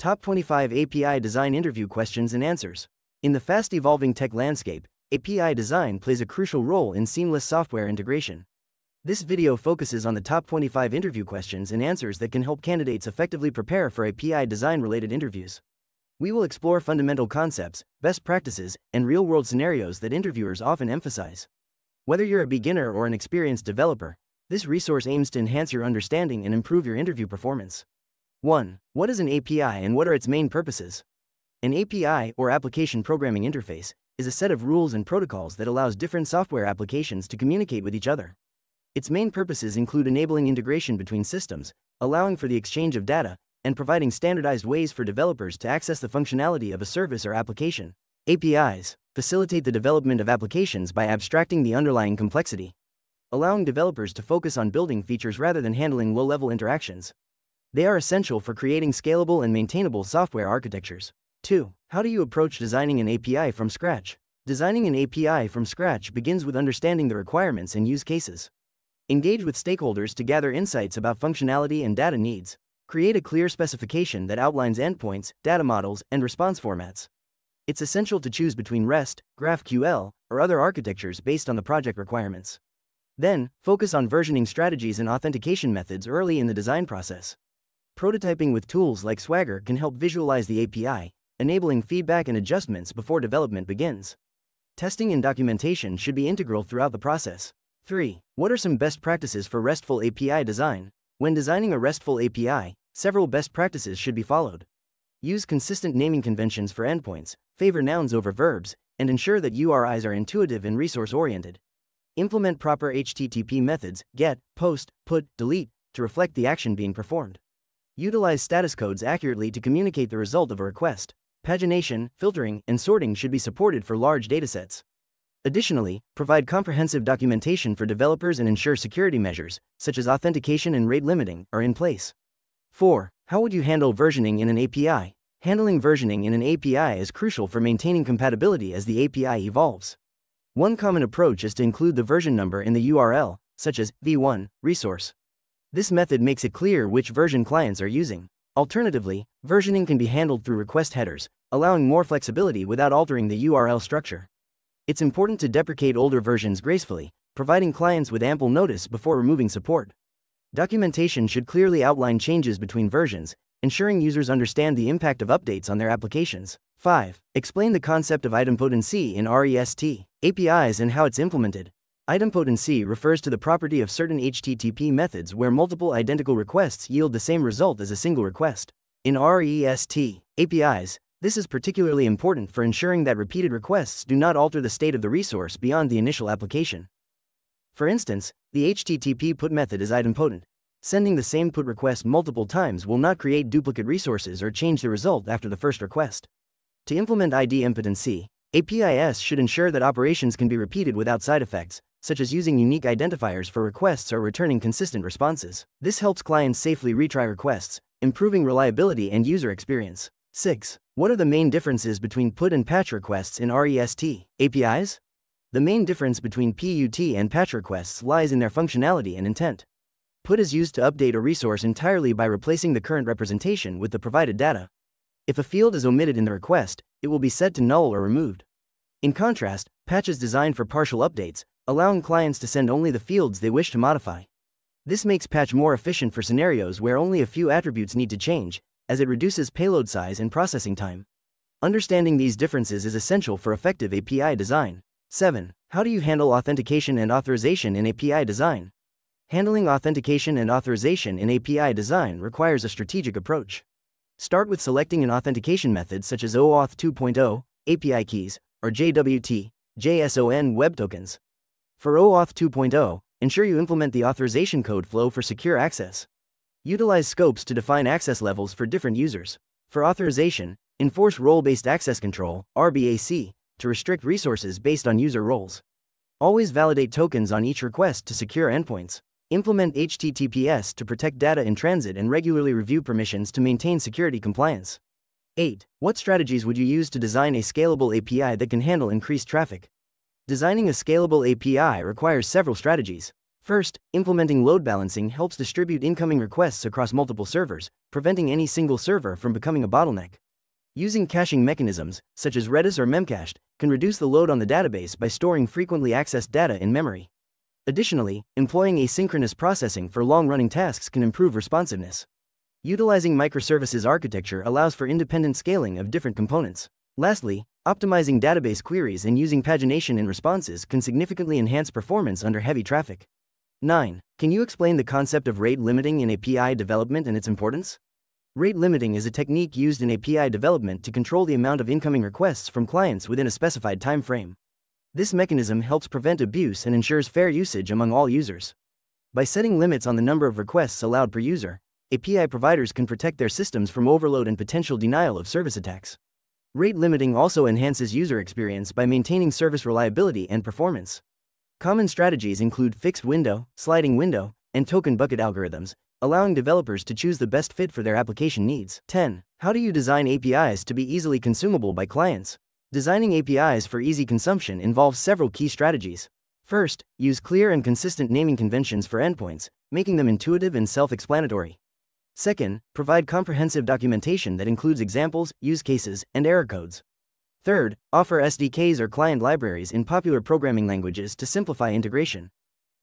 Top 25 API Design Interview Questions and Answers. In the fast evolving tech landscape, API design plays a crucial role in seamless software integration. This video focuses on the top 25 interview questions and answers that can help candidates effectively prepare for API design related interviews. We will explore fundamental concepts, best practices, and real world scenarios that interviewers often emphasize. Whether you're a beginner or an experienced developer, this resource aims to enhance your understanding and improve your interview performance. 1. What is an API and what are its main purposes? An API, or Application Programming Interface, is a set of rules and protocols that allows different software applications to communicate with each other. Its main purposes include enabling integration between systems, allowing for the exchange of data, and providing standardized ways for developers to access the functionality of a service or application. APIs facilitate the development of applications by abstracting the underlying complexity, allowing developers to focus on building features rather than handling low level interactions. They are essential for creating scalable and maintainable software architectures. 2. How do you approach designing an API from scratch? Designing an API from scratch begins with understanding the requirements and use cases. Engage with stakeholders to gather insights about functionality and data needs. Create a clear specification that outlines endpoints, data models, and response formats. It's essential to choose between REST, GraphQL, or other architectures based on the project requirements. Then, focus on versioning strategies and authentication methods early in the design process. Prototyping with tools like Swagger can help visualize the API, enabling feedback and adjustments before development begins. Testing and documentation should be integral throughout the process. 3. What are some best practices for RESTful API design? When designing a RESTful API, several best practices should be followed. Use consistent naming conventions for endpoints, favor nouns over verbs, and ensure that URIs are intuitive and resource oriented. Implement proper HTTP methods, get, post, put, delete, to reflect the action being performed. Utilize status codes accurately to communicate the result of a request. Pagination, filtering, and sorting should be supported for large datasets. Additionally, provide comprehensive documentation for developers and ensure security measures, such as authentication and rate limiting, are in place. 4. How would you handle versioning in an API? Handling versioning in an API is crucial for maintaining compatibility as the API evolves. One common approach is to include the version number in the URL, such as v1 resource. This method makes it clear which version clients are using. Alternatively, versioning can be handled through request headers, allowing more flexibility without altering the URL structure. It's important to deprecate older versions gracefully, providing clients with ample notice before removing support. Documentation should clearly outline changes between versions, ensuring users understand the impact of updates on their applications. 5. Explain the concept of idempotency in REST, APIs and how it's implemented. Idempotency refers to the property of certain HTTP methods where multiple identical requests yield the same result as a single request. In REST APIs, this is particularly important for ensuring that repeated requests do not alter the state of the resource beyond the initial application. For instance, the HTTP put method is idempotent. Sending the same put request multiple times will not create duplicate resources or change the result after the first request. To implement ID idempotency, APIs should ensure that operations can be repeated without side effects, such as using unique identifiers for requests or returning consistent responses. This helps clients safely retry requests, improving reliability and user experience. 6. What are the main differences between put and patch requests in REST APIs? The main difference between PUT and patch requests lies in their functionality and intent. Put is used to update a resource entirely by replacing the current representation with the provided data. If a field is omitted in the request, it will be set to null or removed. In contrast, patch is designed for partial updates, allowing clients to send only the fields they wish to modify. This makes patch more efficient for scenarios where only a few attributes need to change, as it reduces payload size and processing time. Understanding these differences is essential for effective API design. 7. How do you handle authentication and authorization in API design? Handling authentication and authorization in API design requires a strategic approach. Start with selecting an authentication method such as OAuth 2.0, API keys, or JWT, JSON web tokens. For OAuth 2.0, ensure you implement the authorization code flow for secure access. Utilize scopes to define access levels for different users. For authorization, enforce role-based access control, RBAC, to restrict resources based on user roles. Always validate tokens on each request to secure endpoints. Implement HTTPS to protect data in transit and regularly review permissions to maintain security compliance. 8. What strategies would you use to design a scalable API that can handle increased traffic? Designing a scalable API requires several strategies. First, implementing load balancing helps distribute incoming requests across multiple servers, preventing any single server from becoming a bottleneck. Using caching mechanisms, such as Redis or Memcached, can reduce the load on the database by storing frequently accessed data in memory. Additionally, employing asynchronous processing for long-running tasks can improve responsiveness. Utilizing microservices architecture allows for independent scaling of different components. Lastly, optimizing database queries and using pagination in responses can significantly enhance performance under heavy traffic. 9. Can you explain the concept of rate limiting in API development and its importance? Rate limiting is a technique used in API development to control the amount of incoming requests from clients within a specified time frame. This mechanism helps prevent abuse and ensures fair usage among all users. By setting limits on the number of requests allowed per user, API providers can protect their systems from overload and potential denial of service attacks. Rate limiting also enhances user experience by maintaining service reliability and performance. Common strategies include fixed window, sliding window, and token bucket algorithms, allowing developers to choose the best fit for their application needs. 10. How do you design APIs to be easily consumable by clients? Designing APIs for easy consumption involves several key strategies. First, use clear and consistent naming conventions for endpoints, making them intuitive and self explanatory. Second, provide comprehensive documentation that includes examples, use cases, and error codes. Third, offer SDKs or client libraries in popular programming languages to simplify integration.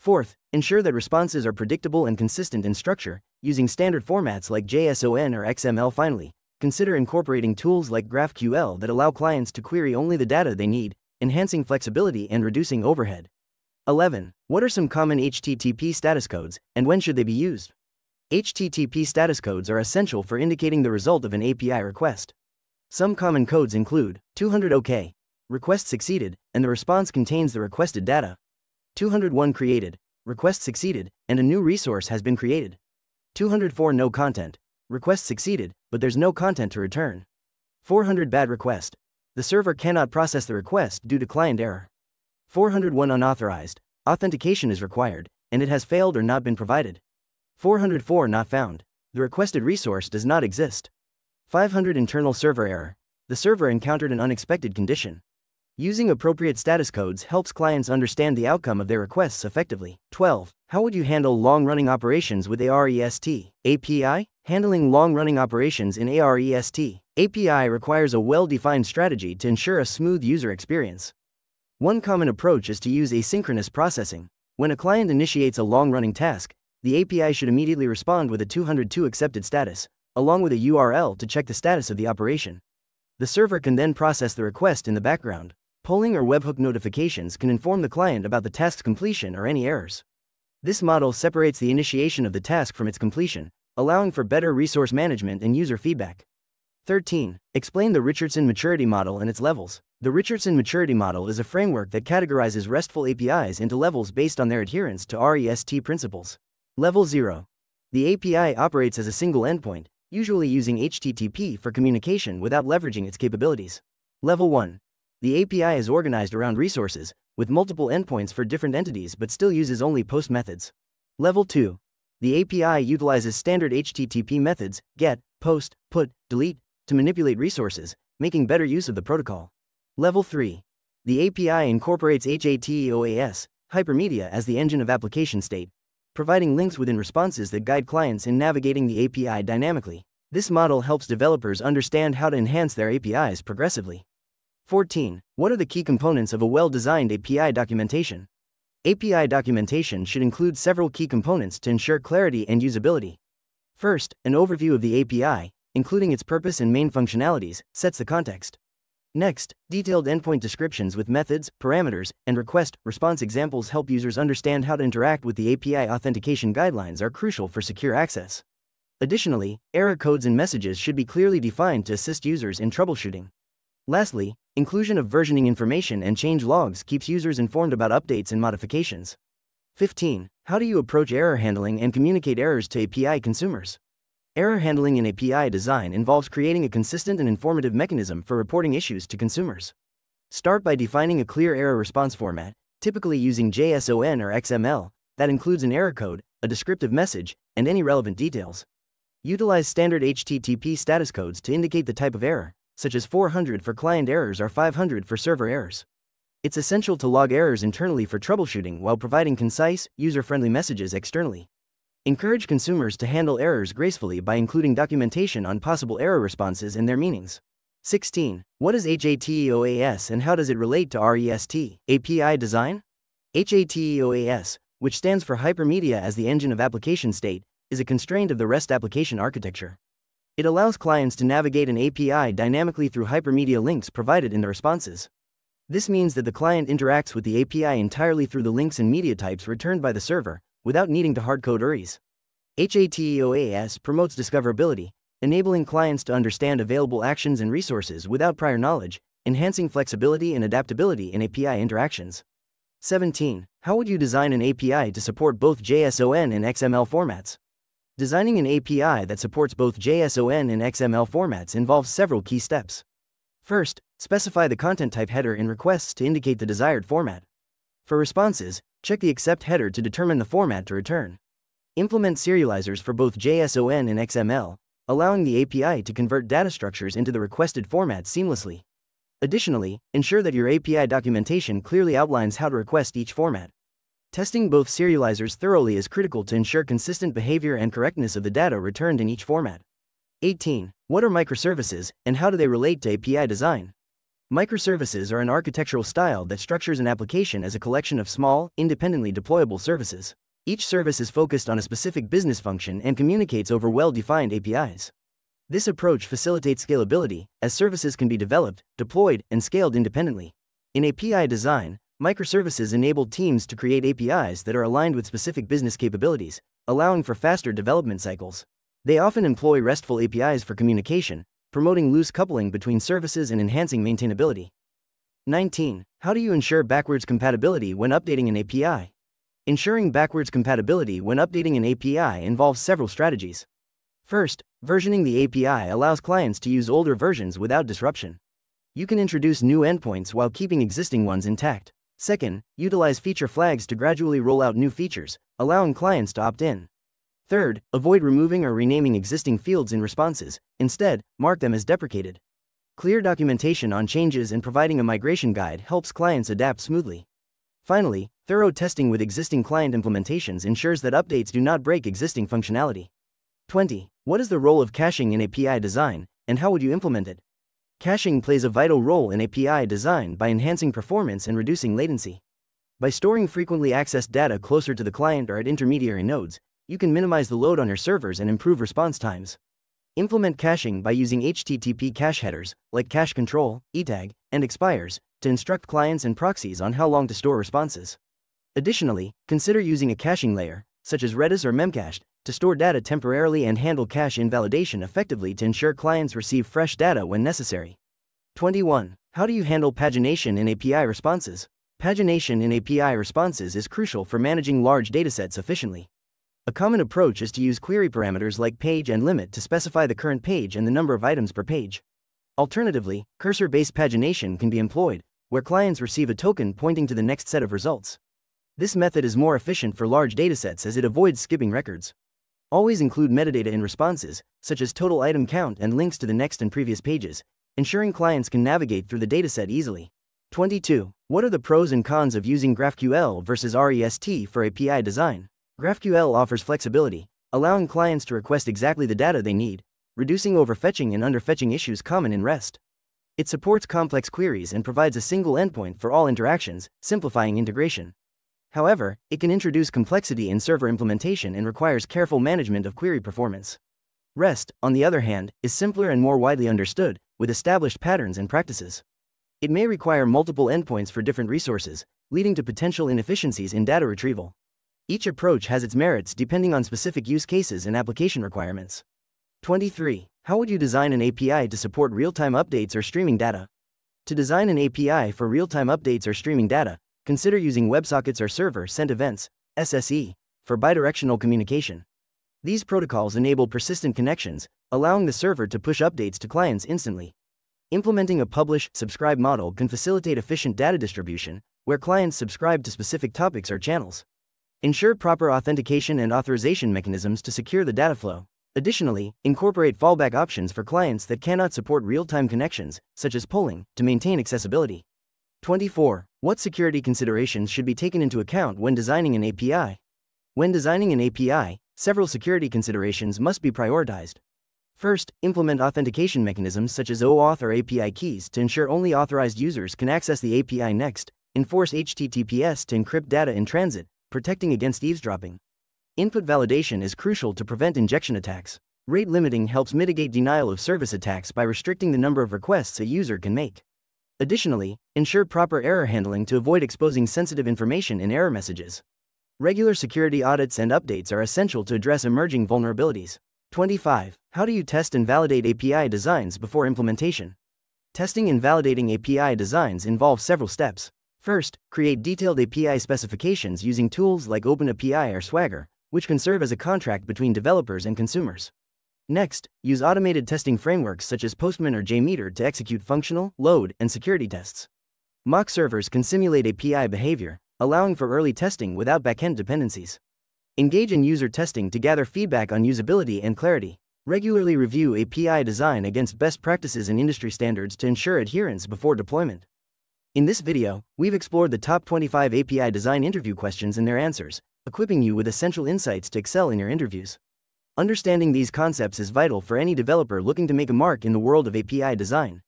Fourth, ensure that responses are predictable and consistent in structure, using standard formats like JSON or XML. Finally, consider incorporating tools like GraphQL that allow clients to query only the data they need, enhancing flexibility and reducing overhead. 11. What are some common HTTP status codes, and when should they be used? HTTP status codes are essential for indicating the result of an API request. Some common codes include 200 OK, request succeeded, and the response contains the requested data. 201 created, request succeeded, and a new resource has been created. 204 no content, request succeeded, but there's no content to return. 400 bad request, the server cannot process the request due to client error. 401 unauthorized, authentication is required, and it has failed or not been provided. 404 not found. The requested resource does not exist. 500 internal server error. The server encountered an unexpected condition. Using appropriate status codes helps clients understand the outcome of their requests effectively. 12. How would you handle long-running operations with a REST? API? Handling long-running operations in a REST. API requires a well-defined strategy to ensure a smooth user experience. One common approach is to use asynchronous processing. When a client initiates a long-running task, the API should immediately respond with a 202 accepted status, along with a URL to check the status of the operation. The server can then process the request in the background. Polling or webhook notifications can inform the client about the task's completion or any errors. This model separates the initiation of the task from its completion, allowing for better resource management and user feedback. 13. Explain the Richardson Maturity Model and its levels. The Richardson Maturity Model is a framework that categorizes RESTful APIs into levels based on their adherence to REST principles. Level 0. The API operates as a single endpoint, usually using HTTP for communication without leveraging its capabilities. Level 1. The API is organized around resources, with multiple endpoints for different entities but still uses only post methods. Level 2. The API utilizes standard HTTP methods, get, post, put, delete, to manipulate resources, making better use of the protocol. Level 3. The API incorporates HATEOAS, hypermedia as the engine of application state, providing links within responses that guide clients in navigating the API dynamically. This model helps developers understand how to enhance their APIs progressively. 14. What are the key components of a well-designed API documentation? API documentation should include several key components to ensure clarity and usability. First, an overview of the API, including its purpose and main functionalities, sets the context. Next, detailed endpoint descriptions with methods, parameters, and request response examples help users understand how to interact with the API authentication guidelines are crucial for secure access. Additionally, error codes and messages should be clearly defined to assist users in troubleshooting. Lastly, inclusion of versioning information and change logs keeps users informed about updates and modifications. 15. How do you approach error handling and communicate errors to API consumers? Error handling in API design involves creating a consistent and informative mechanism for reporting issues to consumers. Start by defining a clear error response format, typically using JSON or XML, that includes an error code, a descriptive message, and any relevant details. Utilize standard HTTP status codes to indicate the type of error, such as 400 for client errors or 500 for server errors. It's essential to log errors internally for troubleshooting while providing concise, user friendly messages externally. Encourage consumers to handle errors gracefully by including documentation on possible error responses and their meanings. 16. What is HATEOAS and how does it relate to REST? API design? HATEOAS, which stands for Hypermedia as the engine of application state, is a constraint of the REST application architecture. It allows clients to navigate an API dynamically through hypermedia links provided in the responses. This means that the client interacts with the API entirely through the links and media types returned by the server, without needing to hardcode URIs. HATEOAS promotes discoverability, enabling clients to understand available actions and resources without prior knowledge, enhancing flexibility and adaptability in API interactions. 17. How would you design an API to support both JSON and XML formats? Designing an API that supports both JSON and XML formats involves several key steps. First, specify the content type header in requests to indicate the desired format. For responses, check the accept header to determine the format to return. Implement serializers for both JSON and XML, allowing the API to convert data structures into the requested format seamlessly. Additionally, ensure that your API documentation clearly outlines how to request each format. Testing both serializers thoroughly is critical to ensure consistent behavior and correctness of the data returned in each format. 18. What are microservices, and how do they relate to API design? Microservices are an architectural style that structures an application as a collection of small, independently deployable services. Each service is focused on a specific business function and communicates over well defined APIs. This approach facilitates scalability, as services can be developed, deployed, and scaled independently. In API design, Microservices enable teams to create APIs that are aligned with specific business capabilities, allowing for faster development cycles. They often employ RESTful APIs for communication, promoting loose coupling between services and enhancing maintainability. 19. How do you ensure backwards compatibility when updating an API? Ensuring backwards compatibility when updating an API involves several strategies. First, versioning the API allows clients to use older versions without disruption. You can introduce new endpoints while keeping existing ones intact. Second, utilize feature flags to gradually roll out new features, allowing clients to opt in. Third, avoid removing or renaming existing fields in responses, instead, mark them as deprecated. Clear documentation on changes and providing a migration guide helps clients adapt smoothly. Finally, thorough testing with existing client implementations ensures that updates do not break existing functionality. 20. What is the role of caching in API design, and how would you implement it? Caching plays a vital role in API design by enhancing performance and reducing latency. By storing frequently accessed data closer to the client or at intermediary nodes, you can minimize the load on your servers and improve response times. Implement caching by using HTTP cache headers, like cache control, etag, and expires, to instruct clients and proxies on how long to store responses. Additionally, consider using a caching layer, such as Redis or Memcached, to store data temporarily and handle cache invalidation effectively to ensure clients receive fresh data when necessary. 21. How do you handle pagination in API responses? Pagination in API responses is crucial for managing large datasets efficiently. A common approach is to use query parameters like page and limit to specify the current page and the number of items per page. Alternatively, cursor based pagination can be employed, where clients receive a token pointing to the next set of results. This method is more efficient for large datasets as it avoids skipping records. Always include metadata in responses, such as total item count and links to the next and previous pages, ensuring clients can navigate through the dataset easily. 22. What are the pros and cons of using GraphQL versus REST for API design? GraphQL offers flexibility, allowing clients to request exactly the data they need, reducing overfetching and underfetching issues common in REST. It supports complex queries and provides a single endpoint for all interactions, simplifying integration. However, it can introduce complexity in server implementation and requires careful management of query performance. REST, on the other hand, is simpler and more widely understood, with established patterns and practices. It may require multiple endpoints for different resources, leading to potential inefficiencies in data retrieval. Each approach has its merits depending on specific use cases and application requirements. 23. How would you design an API to support real time updates or streaming data? To design an API for real time updates or streaming data, Consider using WebSockets or Server Sent Events, SSE, for bidirectional communication. These protocols enable persistent connections, allowing the server to push updates to clients instantly. Implementing a publish subscribe model can facilitate efficient data distribution, where clients subscribe to specific topics or channels. Ensure proper authentication and authorization mechanisms to secure the data flow. Additionally, incorporate fallback options for clients that cannot support real time connections, such as polling, to maintain accessibility. 24. What security considerations should be taken into account when designing an API? When designing an API, several security considerations must be prioritized. First, implement authentication mechanisms such as OAuth or API keys to ensure only authorized users can access the API next, enforce HTTPS to encrypt data in transit, protecting against eavesdropping. Input validation is crucial to prevent injection attacks. Rate limiting helps mitigate denial of service attacks by restricting the number of requests a user can make. Additionally, ensure proper error handling to avoid exposing sensitive information in error messages. Regular security audits and updates are essential to address emerging vulnerabilities. 25. How do you test and validate API designs before implementation? Testing and validating API designs involves several steps. First, create detailed API specifications using tools like OpenAPI or Swagger, which can serve as a contract between developers and consumers. Next, use automated testing frameworks such as Postman or JMeter to execute functional, load, and security tests. Mock servers can simulate API behavior, allowing for early testing without backend dependencies. Engage in user testing to gather feedback on usability and clarity. Regularly review API design against best practices and industry standards to ensure adherence before deployment. In this video, we've explored the top 25 API design interview questions and their answers, equipping you with essential insights to excel in your interviews. Understanding these concepts is vital for any developer looking to make a mark in the world of API design.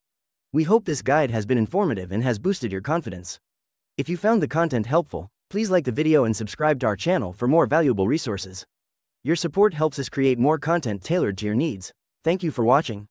We hope this guide has been informative and has boosted your confidence. If you found the content helpful, please like the video and subscribe to our channel for more valuable resources. Your support helps us create more content tailored to your needs. Thank you for watching.